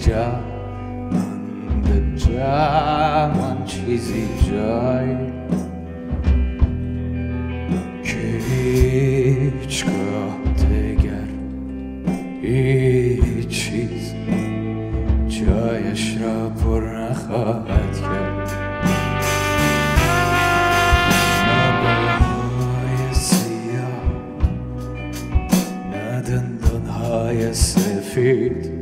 جامنده جامنده جامن چیزی جای که هیچگاه دیگر هیچ چیز جایش را پر نخواهد کرد. سفید.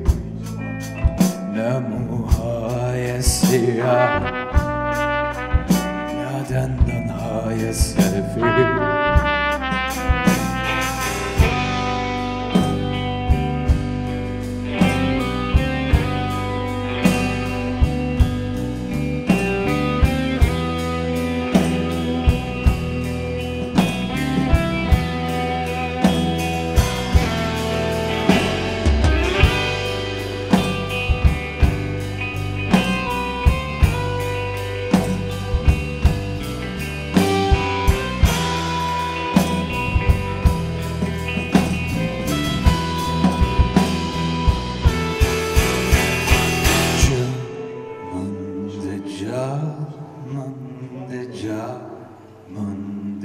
Yes, a.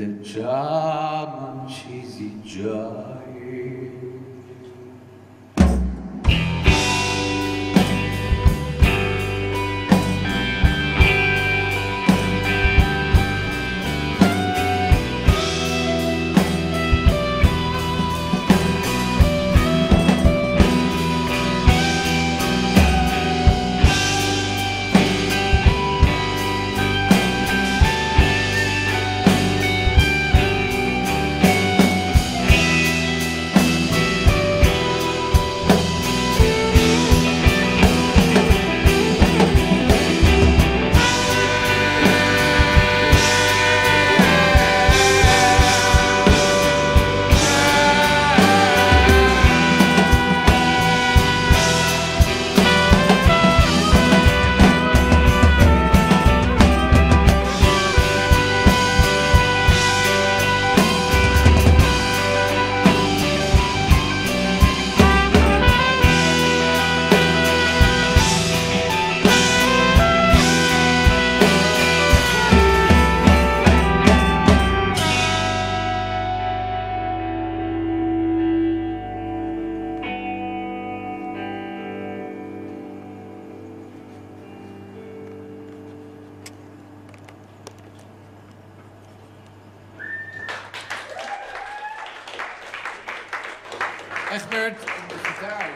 the German cheesy joy. Egbert, de gitaar.